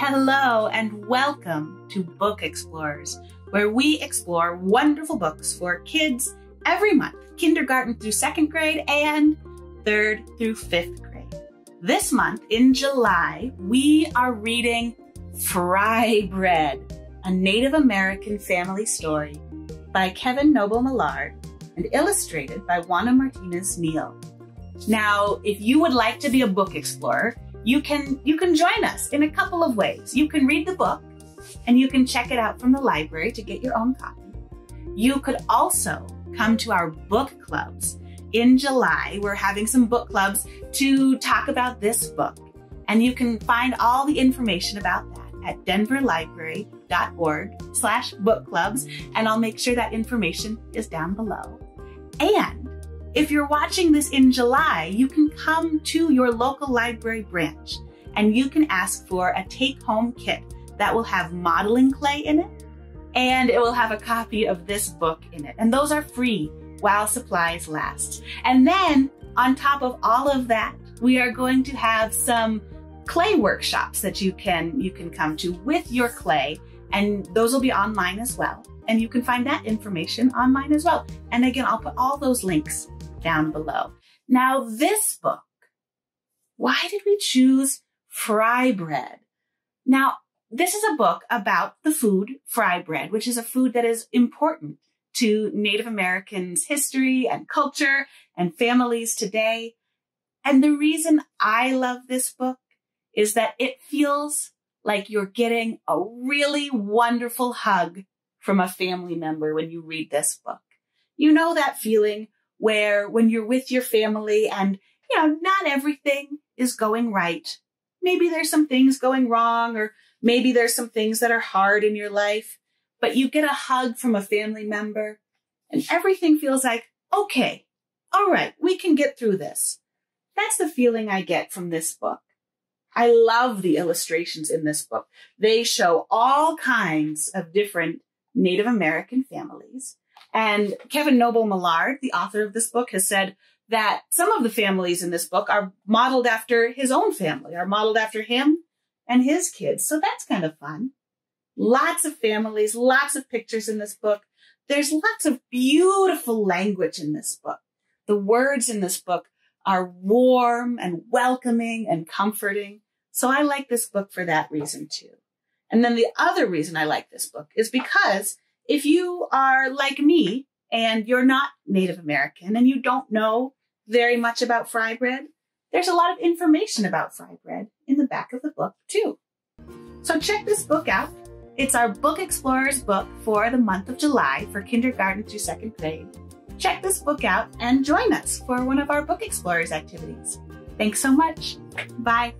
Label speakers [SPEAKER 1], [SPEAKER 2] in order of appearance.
[SPEAKER 1] Hello and welcome to Book Explorers, where we explore wonderful books for kids every month, kindergarten through second grade and third through fifth grade. This month in July, we are reading Fry Bread, a Native American family story by Kevin Noble Maillard and illustrated by Juana Martinez Neal. Now, if you would like to be a book explorer, you can you can join us in a couple of ways. You can read the book and you can check it out from the library to get your own copy. You could also come to our book clubs. In July, we're having some book clubs to talk about this book. And you can find all the information about that at denverlibrary.org slash book clubs. And I'll make sure that information is down below. And if you're watching this in July, you can come to your local library branch and you can ask for a take home kit that will have modeling clay in it and it will have a copy of this book in it. And those are free while supplies last. And then on top of all of that, we are going to have some clay workshops that you can you can come to with your clay and those will be online as well. And you can find that information online as well. And again, I'll put all those links down below. Now, this book, why did we choose fry bread? Now, this is a book about the food fry bread, which is a food that is important to Native Americans' history and culture and families today. And the reason I love this book is that it feels like you're getting a really wonderful hug from a family member when you read this book. You know that feeling where when you're with your family and, you know, not everything is going right. Maybe there's some things going wrong or maybe there's some things that are hard in your life, but you get a hug from a family member and everything feels like, okay, all right, we can get through this. That's the feeling I get from this book. I love the illustrations in this book. They show all kinds of different Native American families. And Kevin Noble Maillard, the author of this book, has said that some of the families in this book are modeled after his own family, are modeled after him and his kids. So that's kind of fun. Lots of families, lots of pictures in this book. There's lots of beautiful language in this book. The words in this book are warm and welcoming and comforting. So I like this book for that reason too. And then the other reason I like this book is because if you are like me and you're not Native American and you don't know very much about fry bread, there's a lot of information about fry bread in the back of the book too. So check this book out. It's our Book Explorers book for the month of July for kindergarten through second grade. Check this book out and join us for one of our Book Explorers activities. Thanks so much. Bye.